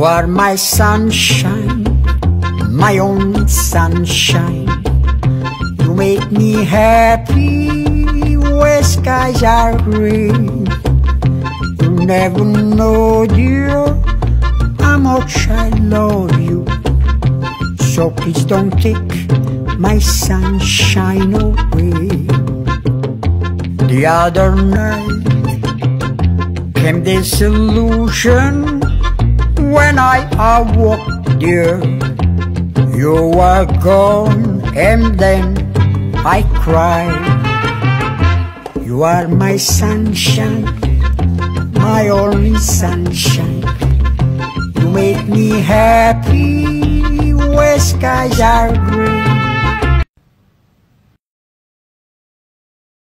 You are my sunshine, my only sunshine. You make me happy where skies are green. You never know, dear, how much I love you. So please don't take my sunshine away. The other night came this illusion when I awoke, dear. You were gone, and then I cried. You are my sunshine, my only sunshine. You make me happy where skies are green.